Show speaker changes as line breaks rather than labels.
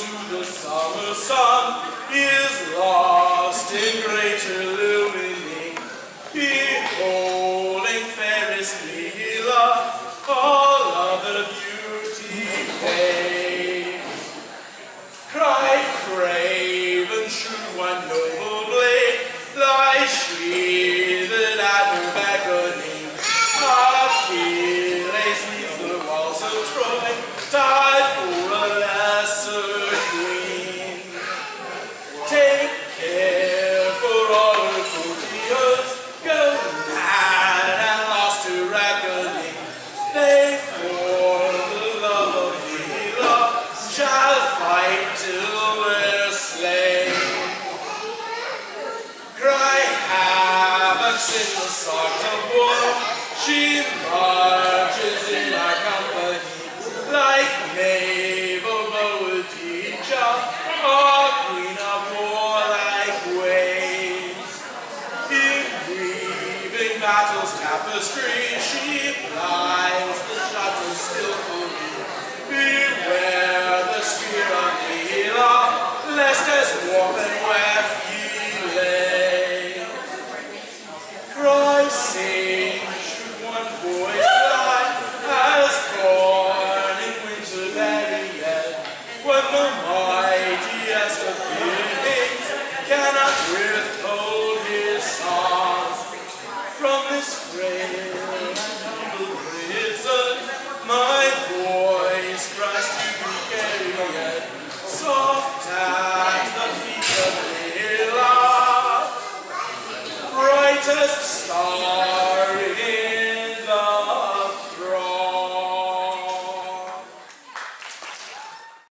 to the summer sun is lost in great illumining. Beholding fairest Leela, all other beauty fades. Cry, craven, should one noble blade, thy shoe. in the start of war. She marches in our company like Mabel Boadicea, a queen of warlike ways. In weaving battle's tapestry, she plies no, my ideas cannot withhold his from this frail and humble prison. My voice cries to be carried, soft the feet of the brightest star.